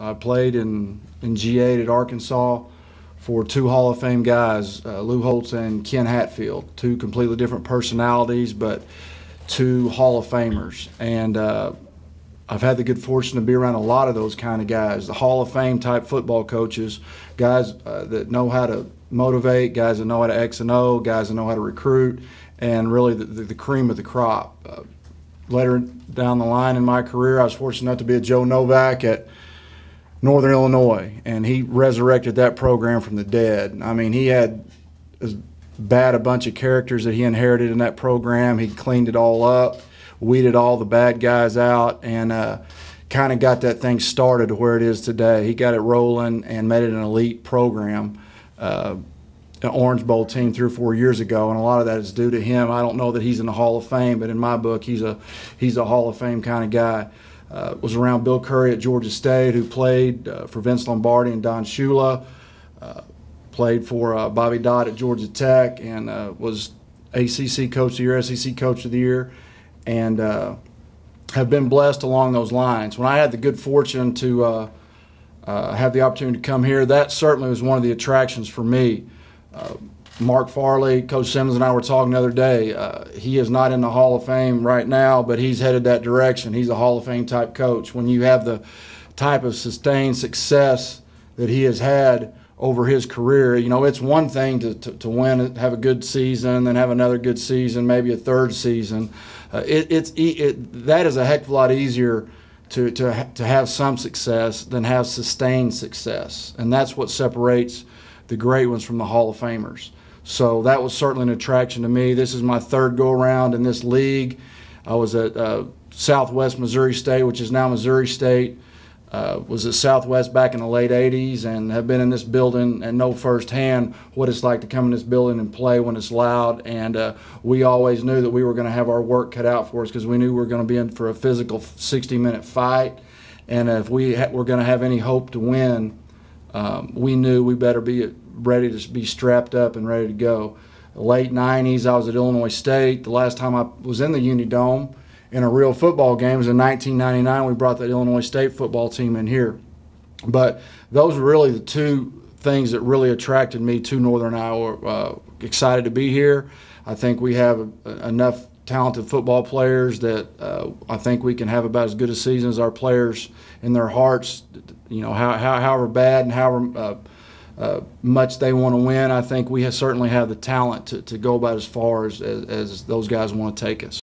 I played in, in GA at Arkansas for two Hall of Fame guys, uh, Lou Holtz and Ken Hatfield, two completely different personalities, but two Hall of Famers. And uh, I've had the good fortune to be around a lot of those kind of guys, the Hall of Fame type football coaches, guys uh, that know how to motivate, guys that know how to X and O, guys that know how to recruit, and really the, the, the cream of the crop. Uh, later down the line in my career, I was fortunate enough to be a Joe Novak at Northern Illinois, and he resurrected that program from the dead. I mean, he had as bad a bunch of characters that he inherited in that program. He cleaned it all up, weeded all the bad guys out, and uh, kind of got that thing started to where it is today. He got it rolling and made it an elite program. Uh, an Orange Bowl team three or four years ago, and a lot of that is due to him. I don't know that he's in the Hall of Fame, but in my book, he's a he's a Hall of Fame kind of guy. Uh, was around Bill Curry at Georgia State, who played uh, for Vince Lombardi and Don Shula. Uh, played for uh, Bobby Dodd at Georgia Tech and uh, was ACC Coach of the Year, SEC Coach of the Year, and uh, have been blessed along those lines. When I had the good fortune to have the opportunity to come here, that certainly was one of the attractions for me. Mark Farley, Coach Simmons, and I were talking the other day. Uh, he is not in the Hall of Fame right now, but he's headed that direction. He's a Hall of Fame type coach. When you have the type of sustained success that he has had over his career, you know, it's one thing to, to, to win, have a good season, then have another good season, maybe a third season. Uh, it, it's it, that is a heck of a lot easier to, to, to have some success than have sustained success. And that's what separates the great ones from the Hall of Famers. So that was certainly an attraction to me. This is my third go around in this league. I was at uh, Southwest Missouri State, which is now Missouri State. Uh, was at Southwest back in the late 80s and have been in this building and know firsthand what it's like to come in this building and play when it's loud. And uh, we always knew that we were going to have our work cut out for us because we knew we were going to be in for a physical 60 minute fight. And if we were going to have any hope to win, um, we knew we better be ready to be strapped up and ready to go. Late 90s, I was at Illinois State. The last time I was in the Unidome in a real football game was in 1999. We brought that Illinois State football team in here. But those were really the two things that really attracted me to Northern Iowa. Uh, excited to be here. I think we have enough talented football players that uh, I think we can have about as good a season as our players in their hearts. You know, how, how, however bad and however uh, uh, much they want to win. I think we have certainly have the talent to, to go about as far as, as, as those guys want to take us.